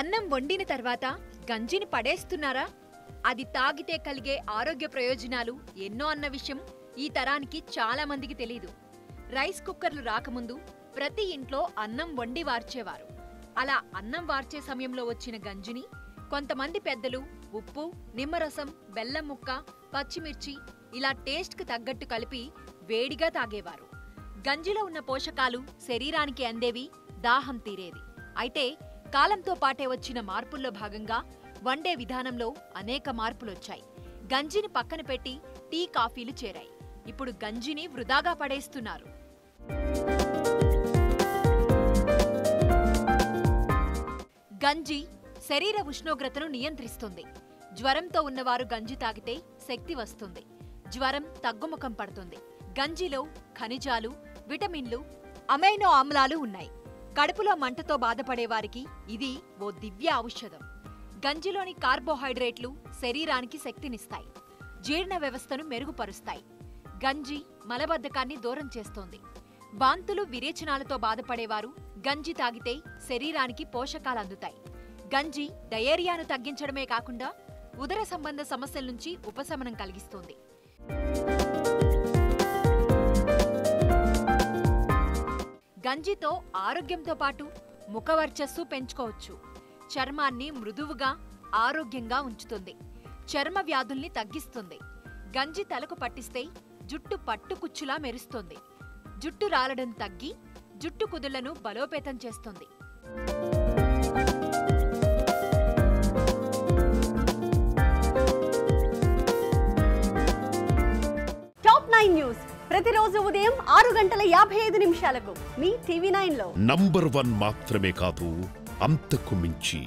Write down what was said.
అన్నం వండిన తర్వాత గంజిని పడేస్తున్నారా? అది తాగితే కలిగే ఆరోగ్య ప్రయోజనాలు ఎన్నో అన్న విషయం ఈ తరానికి చాలా మందికి తెలీదు. రైస్ కుక్కర్లు రాకముందు ప్రతి ఇంట్లో అన్నం వండి వార్చేవారు. అలా అన్నం వార్చే సమయంలో వచ్చిన గంజిని కొంతమంది పెద్దలు ఉప్పు నిమ్మరసం బెల్లం ముక్క పచ్చిమిర్చి ఇలా టేస్ట్కి తగ్గట్టు కలిపి వేడిగా తాగేవారు. గంజిలో ఉన్న పోషకాలు శరీరానికి అందేవి దాహం తీరేది. అయితే కాలంతో పాటే వచ్చిన మార్పుల్లో భాగంగా వండే విధానంలో అనేక మార్పులొచ్చాయి. గంజిని పక్కన పెట్టి టీ కాఫీలు చేరాయి. ఇప్పుడు గంజిని వృధాగా పడేస్తున్నారు. గంజి శరీర ఉష్ణోగ్రతను నియంత్రిస్తుంది. జ్వరంతో ఉన్నవారు గంజి తాగితే శక్తి వస్తుంది. జ్వరం తగ్గుముఖం పడుతుంది. గంజిలో ఖనిజాలు విటమిన్లు అమైనో ఆమ్లాలు ఉన్నాయి. కడుపులో మంటతో బాధపడేవారికి ఇది ఓ దివ్య ఔషధం. గంజిలోని కార్బోహైడ్రేట్లు శరీరానికి శక్తినిస్తాయి. జీర్ణ వ్యవస్థను మెరుగుపరుస్తాయి. గంజి మలబద్ధకాన్ని దూరం చేస్తోంది. వాంతులు విరేచనాలతో బాధపడేవారు గంజి తాగితే శరీరానికి పోషకాలు అందుతాయి. గంజి డయేరియాను తగ్గించడమే కాకుండా ఉదర సంబంధ సమస్యల నుంచి ఉపశమనం కలిగిస్తుంది. గంజితో ఆరోగ్యంతో పాటు ముఖవర్చస్సు పెంచుకోవచ్చు. చర్మాన్ని మృదువుగా ఆరోగ్యంగా ఉంచుతుంది. చర్మ వ్యాధుల్ని తగ్గిస్తుంది. గంజి తలకు పట్టిస్తే జుట్టు పట్టుకుచ్చులా మెరుస్తుంది. జుట్టు రాలడం తగ్గి జుట్టు కుదుళ్ళను బలోపేతం చేస్తుంది. Top nine news. ప్రతిరోజు ఉదయం ఆరు గంటల యాభై ఐదు నిమిషాలకు మీ టీవీ నైన్లో నంబర్ వన్ మాత్రమే కాదు అంతకు మించి.